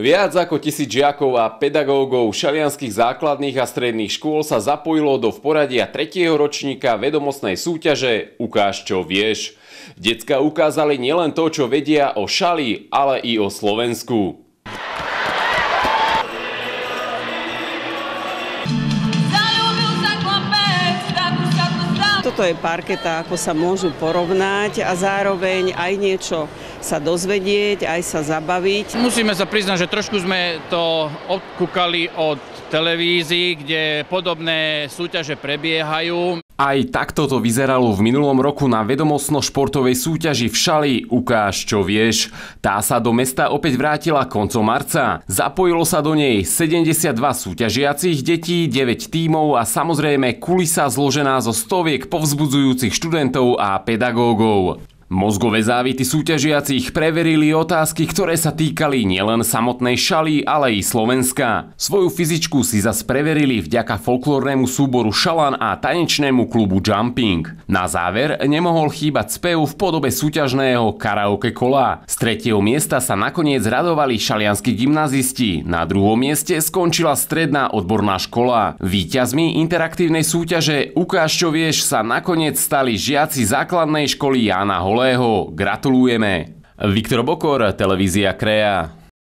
Viac ako tisíc žiakov a pedagógov šalianských základných a stredných škôl sa zapojilo do v poradia 3. ročníka vedomostnej súťaže Ukáž čo vieš. Decka ukázali nielen to, čo vedia o šali, ale i o Slovensku. Toto je parketa, ako sa môžu porovnať a zároveň aj niečo sa dozvedieť, aj sa zabaviť. Musíme sa priznať, že trošku sme to odkúkali od televízií, kde podobné súťaže prebiehajú. Aj takto to vyzeralo v minulom roku na vedomostno-športovej súťaži v Šali Ukáž, čo vieš. Tá sa do mesta opäť vrátila koncom marca. Zapojilo sa do nej 72 súťažiacich detí, 9 tímov a samozrejme kulisa zložená zo stoviek povzbudzujúcich študentov a pedagógov. Mozgové závity súťažiacich preverili otázky, ktoré sa týkali nielen samotnej šaly, ale i Slovenska. Svoju fyzičku si zas preverili vďaka folklórnemu súboru Šalan a tanečnému klubu Jumping. Na záver nemohol chýbať spev v podobe súťažného karaoke kola. Z tretieho miesta sa nakoniec radovali šalianskí gymnazisti. Na druhom mieste skončila stredná odborná škola. Výťazmi interaktívnej súťaže Ukáž čo vieš sa nakoniec stali žiaci základnej školy Jana Hole Holého. Gratulujeme. Viktor Bokor, televízia Krea.